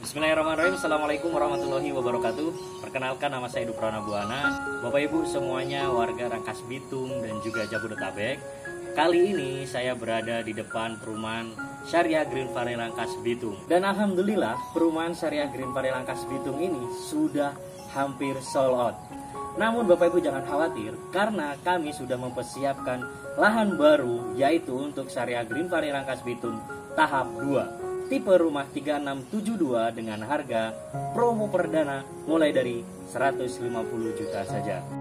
Bismillahirrahmanirrahim. Assalamualaikum warahmatullahi wabarakatuh. Perkenalkan nama saya Duprana Buana. Bapak Ibu semuanya warga Rangkas Bitung dan juga Jabodetabek. Kali ini saya berada di depan perumahan Syariah Green Valley Rangkas Bitung. Dan Alhamdulillah perumahan Syariah Green Valley Rangkas Bitung ini sudah hampir sold out. Namun Bapak Ibu jangan khawatir karena kami sudah mempersiapkan lahan baru yaitu untuk Syariah Green Valley Rangkas Bitung tahap 2 tipe rumah 3672 dengan harga promo perdana mulai dari 150 juta saja.